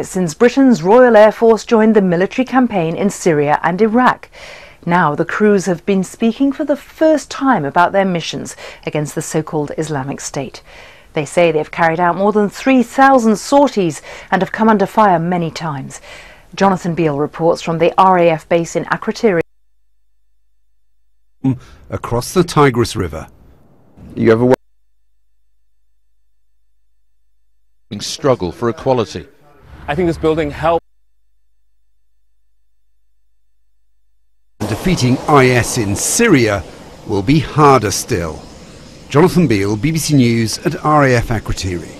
years since Britain's Royal Air Force joined the military campaign in Syria and Iraq. Now the crews have been speaking for the first time about their missions against the so-called Islamic State. They say they've carried out more than 3,000 sorties and have come under fire many times. Jonathan Beale reports from the RAF base in Akrotiri. Across the Tigris River. You ever struggle for equality. I think this building helped. Defeating IS in Syria will be harder still. Jonathan Beale, BBC News at RAF Akrotiri.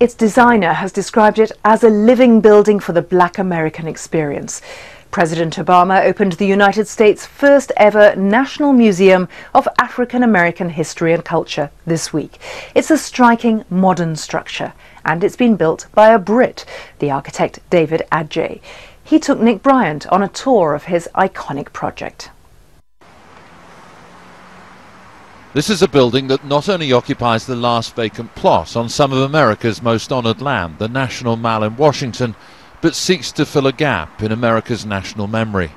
Its designer has described it as a living building for the black American experience. President Obama opened the United States' first ever National Museum of African American History and Culture this week. It's a striking modern structure and it's been built by a Brit, the architect David Adjaye. He took Nick Bryant on a tour of his iconic project. This is a building that not only occupies the last vacant plot on some of America's most honoured land, the National Mall in Washington, but seeks to fill a gap in America's national memory.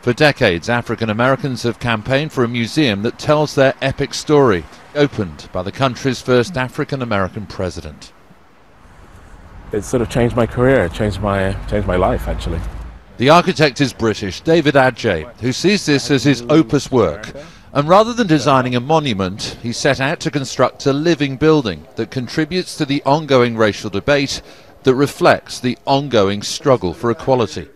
For decades, African Americans have campaigned for a museum that tells their epic story, opened by the country's first African American president. It sort of changed my career, changed my, changed my life, actually. The architect is British, David Adjaye, who sees this as his opus work. And rather than designing a monument, he set out to construct a living building that contributes to the ongoing racial debate that reflects the ongoing struggle for equality.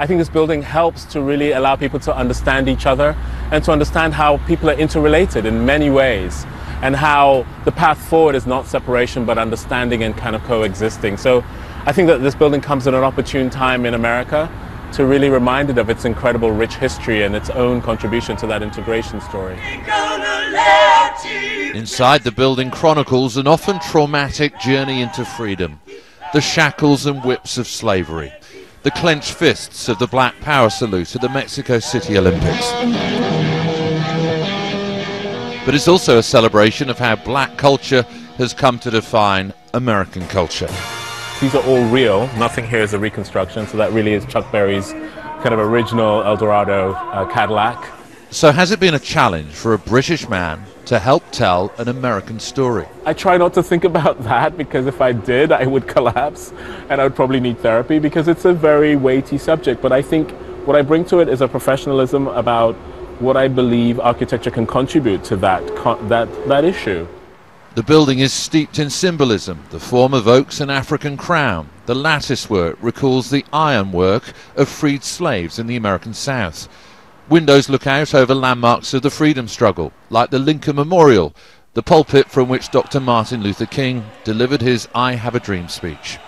I think this building helps to really allow people to understand each other and to understand how people are interrelated in many ways and how the path forward is not separation but understanding and kind of coexisting. So I think that this building comes at an opportune time in America to really remind it of its incredible rich history and its own contribution to that integration story. Inside the building chronicles an often traumatic journey into freedom the shackles and whips of slavery, the clenched fists of the Black Power salute at the Mexico City Olympics. But it's also a celebration of how black culture has come to define American culture. These are all real. Nothing here is a reconstruction, so that really is Chuck Berry's kind of original Eldorado uh, Cadillac. So has it been a challenge for a British man to help tell an American story. I try not to think about that because if I did, I would collapse and I would probably need therapy because it's a very weighty subject. But I think what I bring to it is a professionalism about what I believe architecture can contribute to that, that, that issue. The building is steeped in symbolism. The form evokes an African crown. The lattice work recalls the ironwork of freed slaves in the American South. Windows look out over landmarks of the freedom struggle, like the Lincoln Memorial, the pulpit from which Dr. Martin Luther King delivered his I Have a Dream speech.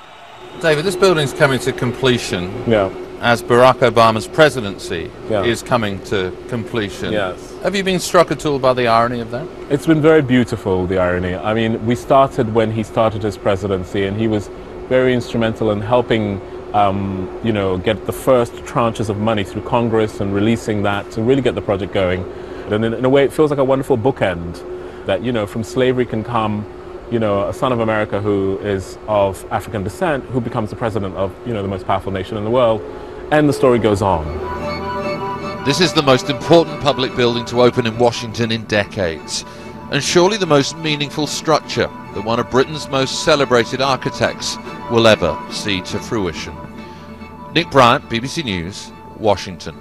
David, this building's coming to completion. Yeah. As Barack Obama's presidency yeah. is coming to completion. Yes. Have you been struck at all by the irony of that? It's been very beautiful, the irony. I mean, we started when he started his presidency, and he was very instrumental in helping um, you know, get the first tranches of money through Congress and releasing that to really get the project going. And in, in, a way, it feels like a wonderful bookend that, you know, from slavery can come, you know, a son of America who is of African descent who becomes the president of, you know, the most powerful nation in the world. And the story goes on. This is the most important public building to open in Washington in decades. And surely the most meaningful structure that one of Britain's most celebrated architects will ever see to fruition. Nick Bryant, BBC News, Washington.